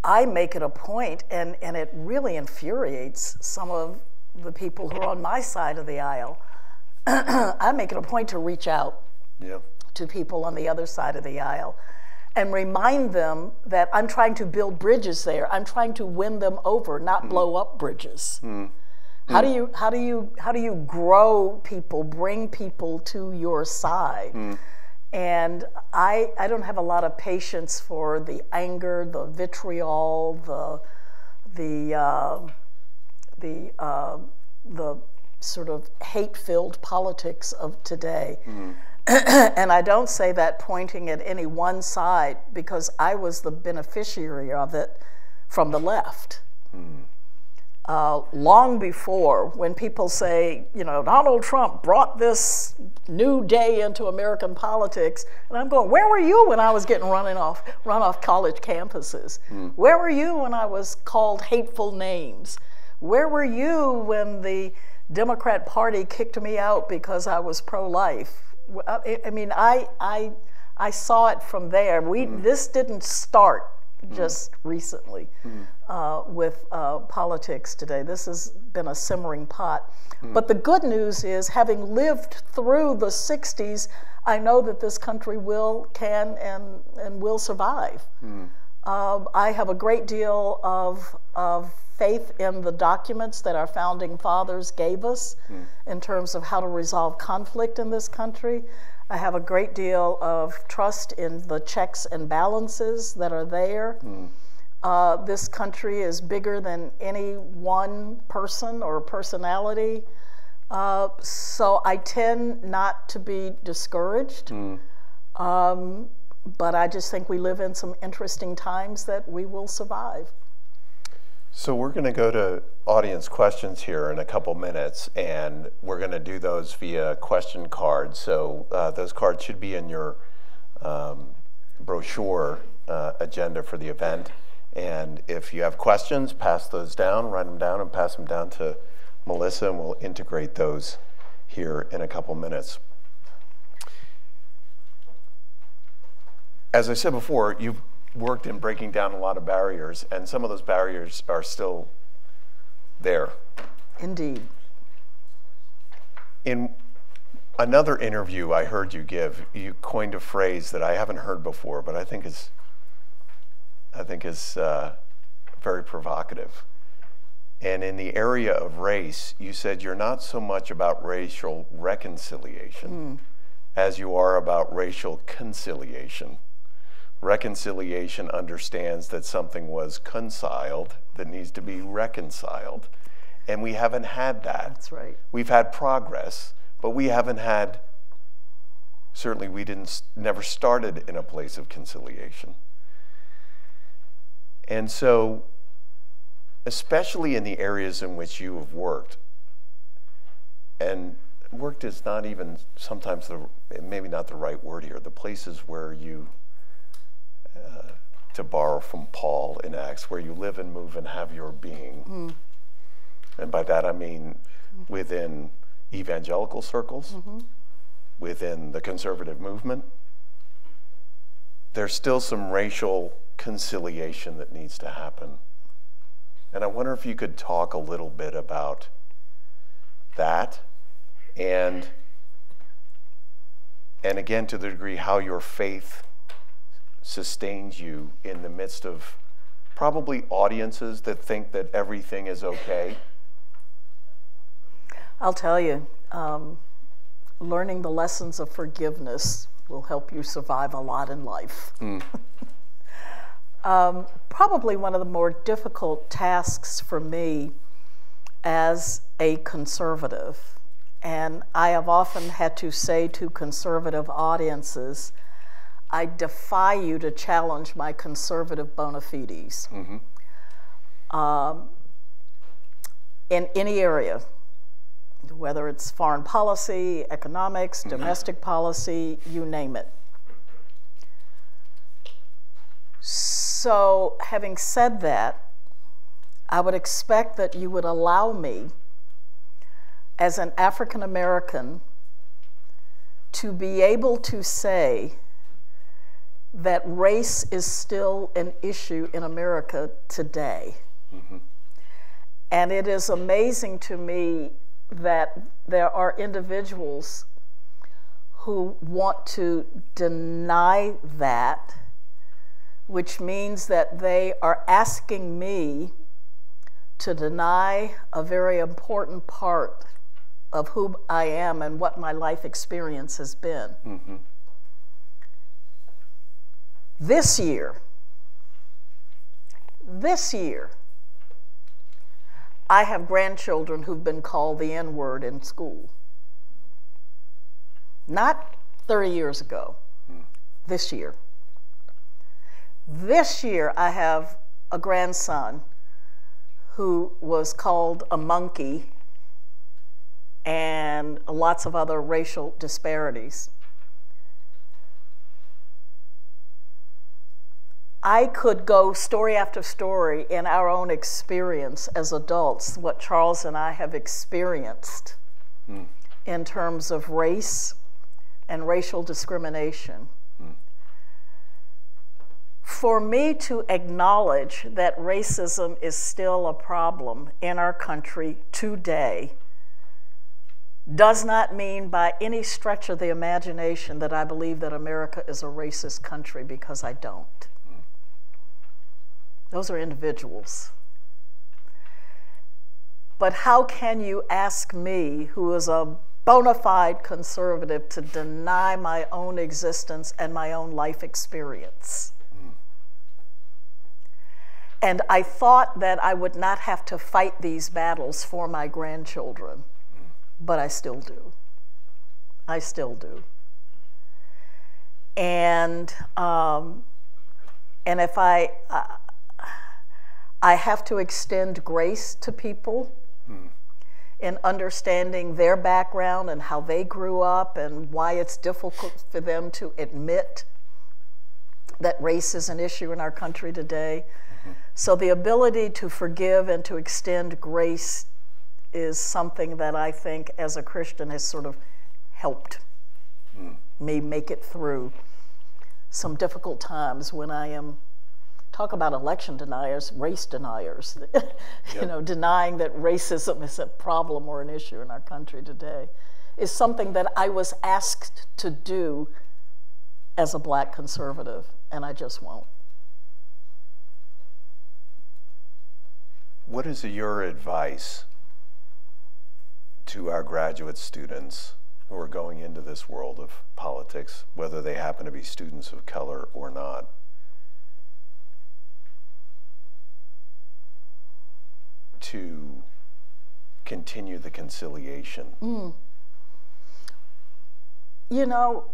I make it a point, and, and it really infuriates some of the people who are on my side of the aisle. I make it a point to reach out yeah. to people on the other side of the aisle and remind them that I'm trying to build bridges there. I'm trying to win them over, not mm. blow up bridges. Mm. How do you how do you how do you grow people, bring people to your side? Mm. And I I don't have a lot of patience for the anger, the vitriol, the the uh, the uh, the sort of hate-filled politics of today. Mm. and I don't say that pointing at any one side because I was the beneficiary of it from the left. Mm uh, long before when people say, you know, Donald Trump brought this new day into American politics, and I'm going, where were you when I was getting running off, run off college campuses? Mm. Where were you when I was called hateful names? Where were you when the Democrat Party kicked me out because I was pro-life? I, I mean, I, I, I saw it from there. We, mm. This didn't start just recently mm. uh, with uh, politics today. This has been a simmering pot. Mm. But the good news is, having lived through the 60s, I know that this country will, can, and, and will survive. Mm. Uh, I have a great deal of, of faith in the documents that our founding fathers gave us in terms of how to resolve conflict in this country. I have a great deal of trust in the checks and balances that are there. Mm. Uh, this country is bigger than any one person or personality. Uh, so I tend not to be discouraged. Mm. Um, but I just think we live in some interesting times that we will survive. So we're going to go to audience questions here in a couple minutes, and we're going to do those via question cards. So uh, those cards should be in your um, brochure uh, agenda for the event. And if you have questions, pass those down, write them down, and pass them down to Melissa, and we'll integrate those here in a couple minutes. As I said before, you've worked in breaking down a lot of barriers, and some of those barriers are still there. Indeed. In another interview I heard you give, you coined a phrase that I haven't heard before, but I think is, I think is uh, very provocative. And in the area of race, you said you're not so much about racial reconciliation mm. as you are about racial conciliation. Reconciliation understands that something was conciled that needs to be reconciled. And we haven't had that. That's right. We've had progress, but we haven't had, certainly, we didn't, never started in a place of conciliation. And so, especially in the areas in which you have worked, and worked is not even sometimes the, maybe not the right word here, the places where you to borrow from Paul in Acts, where you live and move and have your being. Mm. And by that I mean within evangelical circles, mm-hmm. within the conservative movement. There's still some racial conciliation that needs to happen. And I wonder if you could talk a little bit about that and and again to the degree how your faith sustains you in the midst of probably audiences that think that everything is okay? I'll tell you, um, learning the lessons of forgiveness will help you survive a lot in life. Mm. um, probably one of the more difficult tasks for me as a conservative, and I have often had to say to conservative audiences, I defy you to challenge my conservative bona fides mm-hmm. um, in any area, whether it's foreign policy, economics, mm-hmm. domestic policy, you name it. So, having said that, I would expect that you would allow me, as an African American, to be able to say that race is still an issue in America today. Mm-hmm. And it is amazing to me that there are individuals who want to deny that, which means that they are asking me to deny a very important part of who I am and what my life experience has been. Mm-hmm. This year, this year, I have grandchildren who've been called the N word in school. Not 30 years ago, this year. This year, I have a grandson who was called a monkey and lots of other racial disparities. I could go story after story in our own experience as adults, what Charles and I have experienced mm. in terms of race and racial discrimination. Mm. For me to acknowledge that racism is still a problem in our country today does not mean by any stretch of the imagination that I believe that America is a racist country because I don't. Those are individuals. But how can you ask me, who is a bona fide conservative, to deny my own existence and my own life experience? And I thought that I would not have to fight these battles for my grandchildren, but I still do. I still do. And um, and if I, uh, I have to extend grace to people mm. in understanding their background and how they grew up and why it's difficult for them to admit that race is an issue in our country today. Mm-hmm. So the ability to forgive and to extend grace is something that I think as a Christian has sort of helped mm. me make it through some difficult times when I am talk about election deniers, race deniers, you know, denying that racism is a problem or an issue in our country today, is something that I was asked to do as a black conservative, and I just won't. What is your advice to our graduate students who are going into this world of politics, whether they happen to be students of color or not? To continue the conciliation? Mm. You know,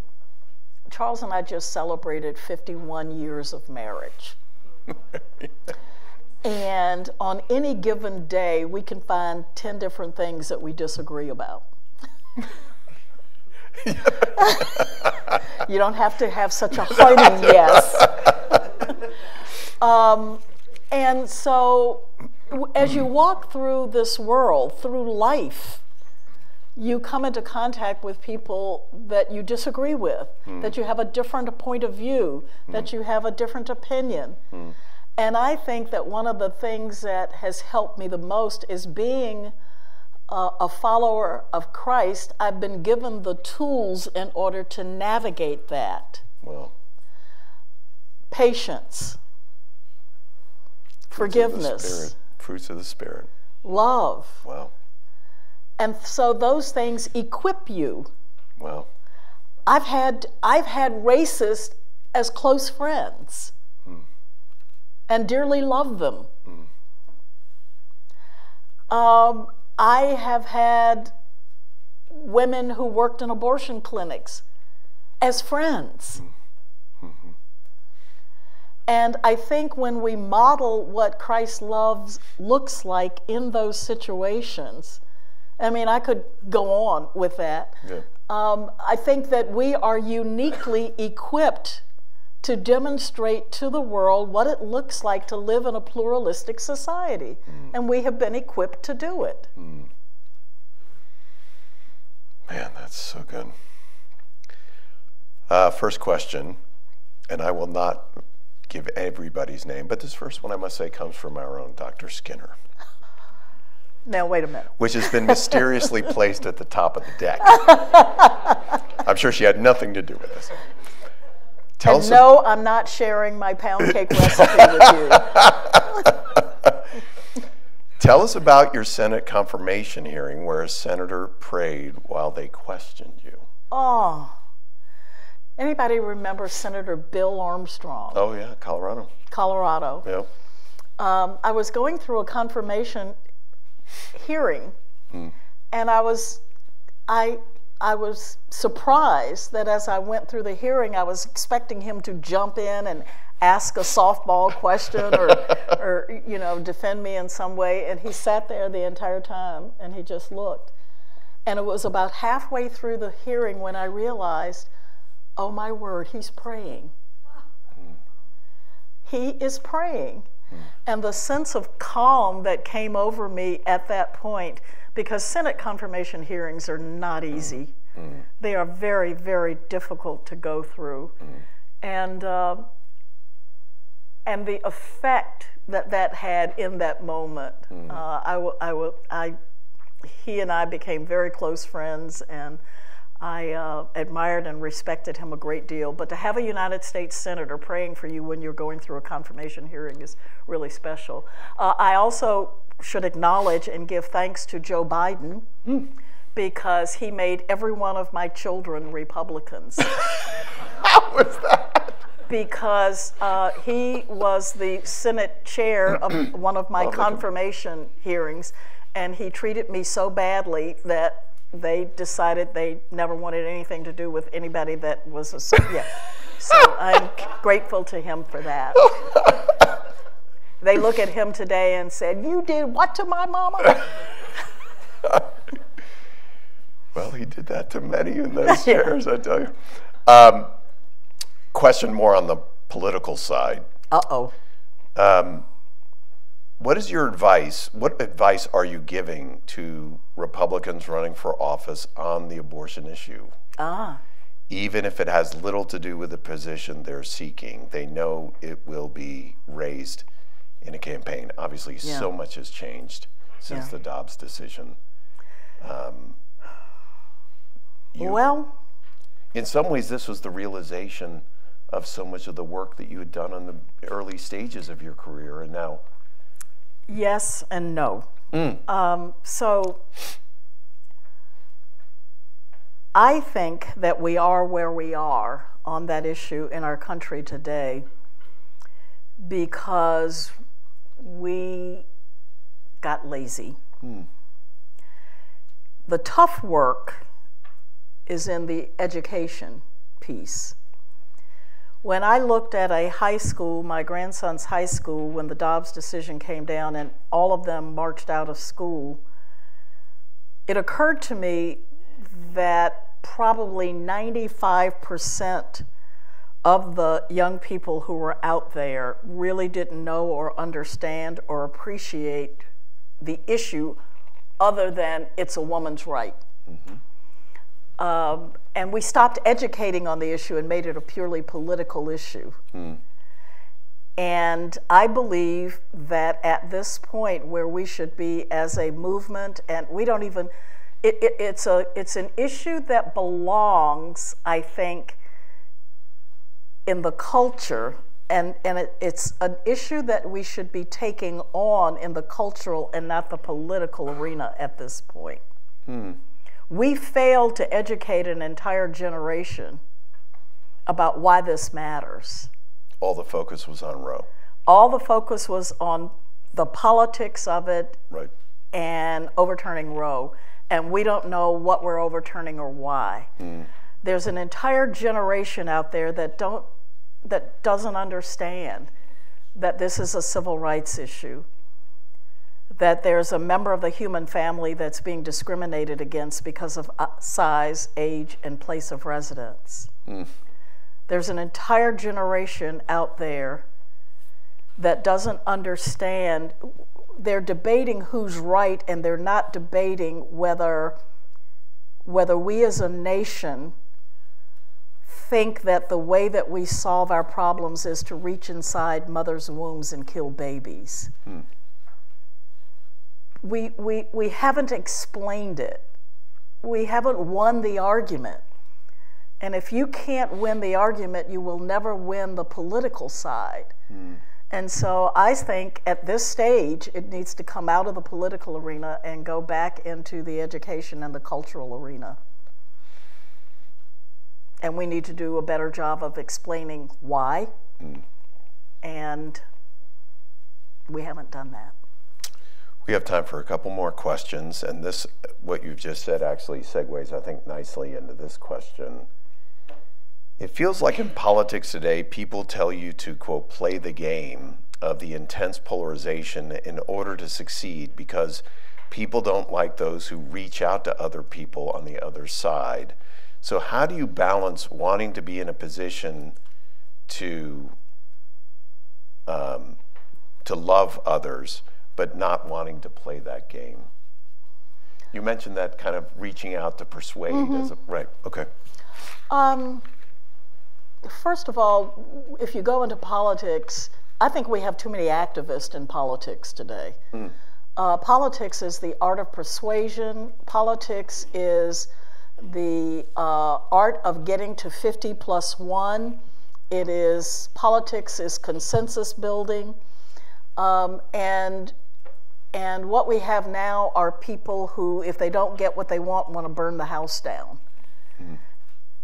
Charles and I just celebrated 51 years of marriage. and on any given day, we can find 10 different things that we disagree about. you don't have to have such a hearty yes. um, and so as you walk through this world, through life, you come into contact with people that you disagree with, mm. that you have a different point of view, mm. that you have a different opinion. Mm. And I think that one of the things that has helped me the most is being a, a follower of Christ. I've been given the tools in order to navigate that. Well, patience, forgiveness fruits of the Spirit. Love. Well. And so those things equip you. Well. I've had I've had racists as close friends. Hmm. And dearly love them. Hmm. Um, I have had women who worked in abortion clinics as friends. Hmm. And I think when we model what Christ loves looks like in those situations, I mean, I could go on with that. Yeah. Um, I think that we are uniquely equipped to demonstrate to the world what it looks like to live in a pluralistic society. Mm. And we have been equipped to do it. Mm. Man, that's so good. Uh, first question, and I will not give everybody's name, but this first one I must say comes from our own Dr. Skinner. Now, wait a minute. Which has been mysteriously placed at the top of the deck. I'm sure she had nothing to do with this. Tell and no, I'm not sharing my pound cake recipe with you. Tell us about your Senate confirmation hearing where a senator prayed while they questioned you. Oh. Anybody remember Senator Bill Armstrong? Oh, yeah, Colorado. Colorado. Yep. Um, I was going through a confirmation hearing, mm. and I was, I, I was surprised that as I went through the hearing, I was expecting him to jump in and ask a softball question or, or you know, defend me in some way, and he sat there the entire time and he just looked. And it was about halfway through the hearing when I realized, oh my word, he's praying. Mm. He is praying. And the sense of calm that came over me at that point, because Senate confirmation hearings are not easy. Mm. They are very, very difficult to go through. Mm. And, uh, and the effect that that had in that moment, mm. uh, I, I, I, he and I became very close friends, and I uh, admired and respected him a great deal. But to have a United States Senator praying for you when you're going through a confirmation hearing is really special. Uh, I also should acknowledge and give thanks to Joe Biden mm. because he made every one of my children Republicans. How was that? Because uh, he was the Senate chair of one of my confirmation hearings, and he treated me so badly that they decided they never wanted anything to do with anybody that was a yeah. So I'm grateful to him for that. they look at him today and said, "You did what to my mama?" well, he did that to many in those chairs, I tell you. Um, question more on the political side. Uh oh. Um, what is your advice? What advice are you giving to Republicans running for office on the abortion issue? Ah. Even if it has little to do with the position they're seeking, they know it will be raised in a campaign. Obviously, yeah. so much has changed since yeah. the Dobbs decision. Um, you, well, in some ways, this was the realization of so much of the work that you had done on the early stages of your career, and now Yes and no. Mm. Um, so I think that we are where we are on that issue in our country today because we got lazy. Mm. The tough work is in the education piece. When I looked at a high school, my grandson's high school, when the Dobbs decision came down and all of them marched out of school, it occurred to me that probably 95% of the young people who were out there really didn't know or understand or appreciate the issue other than it's a woman's right. Mm-hmm. Um, and we stopped educating on the issue and made it a purely political issue. Mm. And I believe that at this point, where we should be as a movement, and we don't even, it, it, it's, a, it's an issue that belongs, I think, in the culture, and, and it, it's an issue that we should be taking on in the cultural and not the political arena at this point. Mm. We failed to educate an entire generation about why this matters. All the focus was on Roe. All the focus was on the politics of it right. and overturning Roe. And we don't know what we're overturning or why. Mm. There's an entire generation out there that don't that doesn't understand that this is a civil rights issue that there's a member of the human family that's being discriminated against because of uh, size, age, and place of residence. Mm. There's an entire generation out there that doesn't understand. They're debating who's right, and they're not debating whether, whether we as a nation think that the way that we solve our problems is to reach inside mothers' wombs and kill babies. Hmm. We, we, we haven't explained it. We haven't won the argument. And if you can't win the argument, you will never win the political side. Hmm. And so I think at this stage, it needs to come out of the political arena and go back into the education and the cultural arena. And we need to do a better job of explaining why. Mm. And we haven't done that. We have time for a couple more questions. And this, what you've just said, actually segues, I think, nicely into this question. It feels like in politics today, people tell you to, quote, play the game of the intense polarization in order to succeed because people don't like those who reach out to other people on the other side. So, how do you balance wanting to be in a position to um, to love others, but not wanting to play that game? You mentioned that kind of reaching out to persuade, mm-hmm. as a, right? Okay. Um, first of all, if you go into politics, I think we have too many activists in politics today. Mm. Uh, politics is the art of persuasion. Politics is the uh, art of getting to 50 plus one. It is politics is consensus building, um, and and what we have now are people who, if they don't get what they want, want to burn the house down, mm.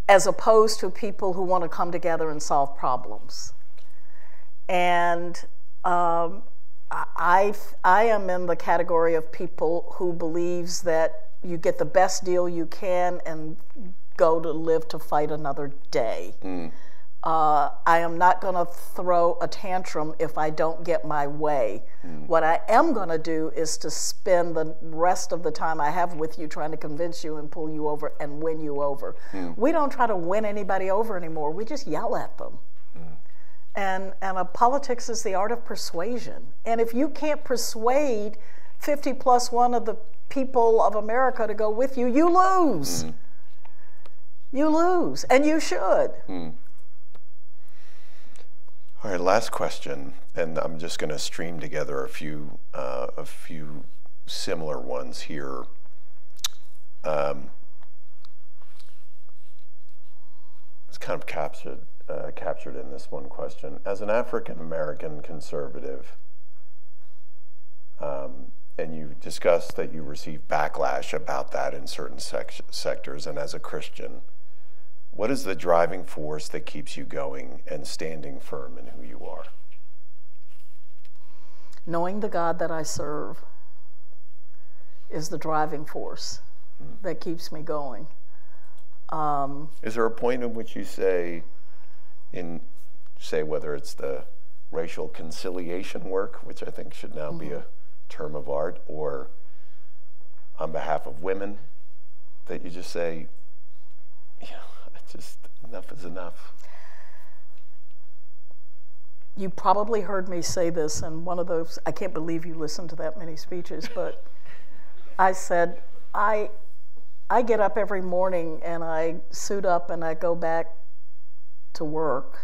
as opposed to people who want to come together and solve problems. And um, I I am in the category of people who believes that you get the best deal you can and go to live to fight another day. Mm. Uh, I am not going to throw a tantrum if I don't get my way. Mm. What I am going to do is to spend the rest of the time I have with you trying to convince you and pull you over and win you over. Mm. We don't try to win anybody over anymore. We just yell at them. Mm. And, and a politics is the art of persuasion. And if you can't persuade 50 plus one of the people of America to go with you, you lose. Mm. You lose, and you should. All right, last question, and I'm just going to stream together a few uh, a few similar ones here. Um, it's kind of captured uh, captured in this one question. As an African American conservative, um, and you discussed that you receive backlash about that in certain sec- sectors. And as a Christian, what is the driving force that keeps you going and standing firm in who you are? Knowing the God that I serve is the driving force mm. that keeps me going. Um, is there a point in which you say, in say whether it's the racial conciliation work, which I think should now mm-hmm. be a term of art or on behalf of women that you just say, yeah, just enough is enough? You probably heard me say this in one of those, I can't believe you listened to that many speeches, but I said, I, I get up every morning and I suit up and I go back to work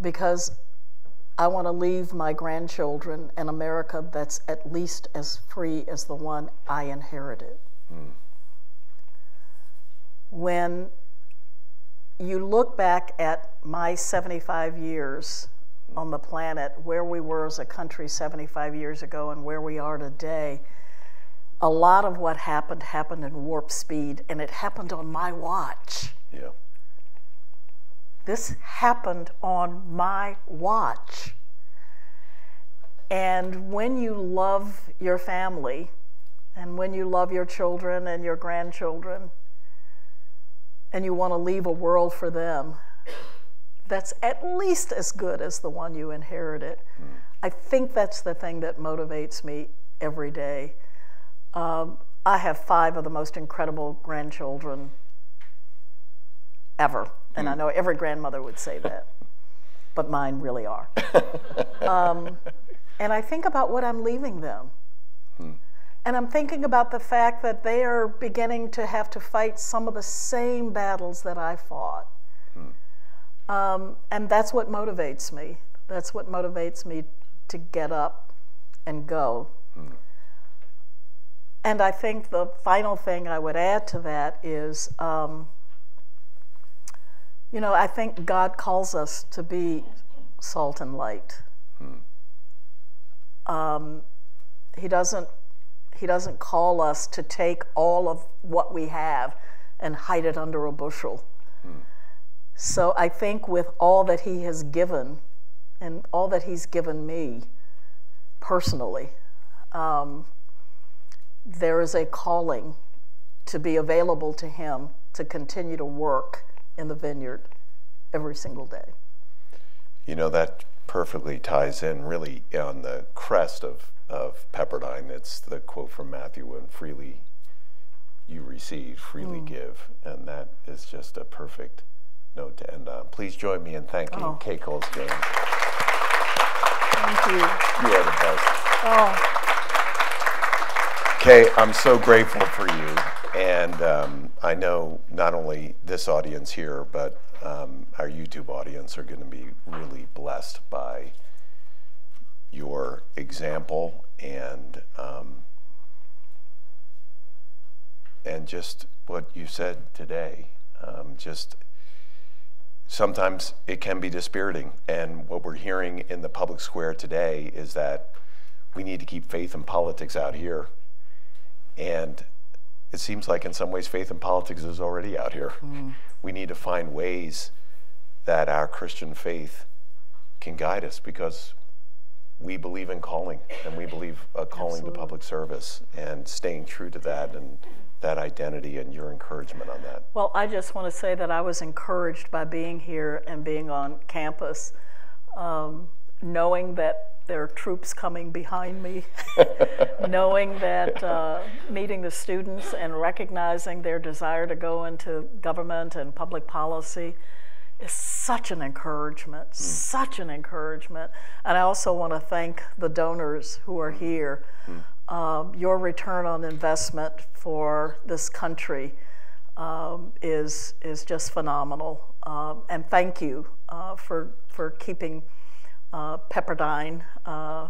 because I want to leave my grandchildren an America that's at least as free as the one I inherited. Mm. When you look back at my 75 years on the planet, where we were as a country 75 years ago and where we are today, a lot of what happened happened in warp speed, and it happened on my watch. Yeah. This happened on my watch. And when you love your family, and when you love your children and your grandchildren, and you want to leave a world for them that's at least as good as the one you inherited, mm. I think that's the thing that motivates me every day. Um, I have five of the most incredible grandchildren ever. And I know every grandmother would say that, but mine really are. um, and I think about what I'm leaving them. And I'm thinking about the fact that they are beginning to have to fight some of the same battles that I fought. Um, and that's what motivates me. That's what motivates me to get up and go. And I think the final thing I would add to that is, um, you know, I think God calls us to be salt and light. Um, he doesn't. He doesn't call us to take all of what we have and hide it under a bushel. So I think with all that He has given, and all that He's given me personally, um, there is a calling to be available to Him to continue to work in the vineyard every single day. You know, that perfectly ties in really on the crest of, of Pepperdine. It's the quote from Matthew when freely you receive, freely give. And that is just a perfect note to end on. Please join me in thanking Oh. Kay Coles James. Thank you. You are the best. Oh, Kay, I'm so grateful for you. And um, I know not only this audience here, but um, our YouTube audience are going to be really blessed by your example and um, and just what you said today. Um, just sometimes it can be dispiriting, and what we're hearing in the public square today is that we need to keep faith and politics out here. And it seems like, in some ways, faith and politics is already out here. We need to find ways that our Christian faith can guide us because we believe in calling and we believe a calling to public service and staying true to that and that identity and your encouragement on that. well, I just want to say that I was encouraged by being here and being on campus, um, knowing that there are troops coming behind me, knowing that uh, meeting the students and recognizing their desire to go into government and public policy is such an encouragement, such an encouragement. And I also want to thank the donors who are here. Um, your return on investment for this country um, is is just phenomenal. Um, and thank you uh, for for keeping Pepperdine uh,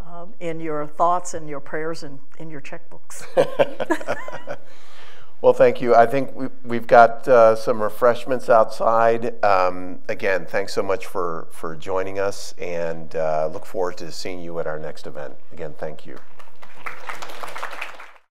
um, in your thoughts and your prayers and in your checkbooks. Well, thank you. I think we, we've got uh, some refreshments outside. Um, again, thanks so much for, for joining us and uh, look forward to seeing you at our next event. Again, thank you.